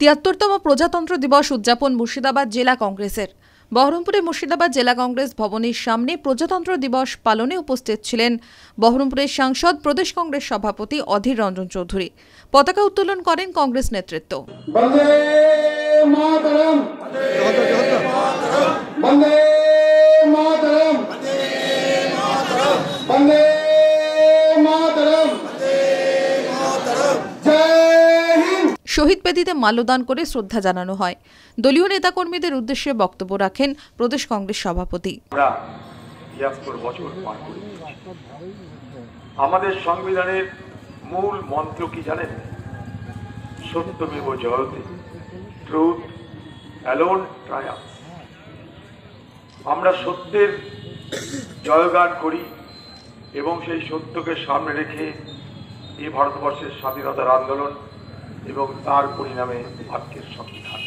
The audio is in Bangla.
তিয়াত্তরতম প্রজাতন্ত্র দিবস উদযাপন মুর্শিদাবাদ জেলা কংগ্রেসের। বহরমপুরে মুর্শিদাবাদ জেলা কংগ্রেস ভবনের সামনে প্রজাতন্ত্র দিবস পালনে উপস্থিত ছিলেন বহরমপুরের সাংসদ প্রদেশ কংগ্রেস সভাপতি অধীর রঞ্জন চৌধুরী। পতাকা উত্তোলন করেন কংগ্রেস নেতৃত্ব। শহীদ বেদিতে মাল্যদান করে শ্রদ্ধা জানানো হয়। দলীয় নেতাকর্মীদের উদ্দেশ্যে বক্তব্য রাখেন প্রদেশ কংগ্রেস সভাপতি। আমাদের সংবিধানের মূল মন্ত্র কি জানেন? সত্যমেব জয়তে ট্রুথ অ্যালোন ট্রায়াল আমরা সত্যের জয়গান করি এবং সেই সত্যকে সামনে রেখে এই ভারতবর্ষের স্বাধীনতার আন্দোলন এবং তার পরিণামে ভাগ্যের সংবিধান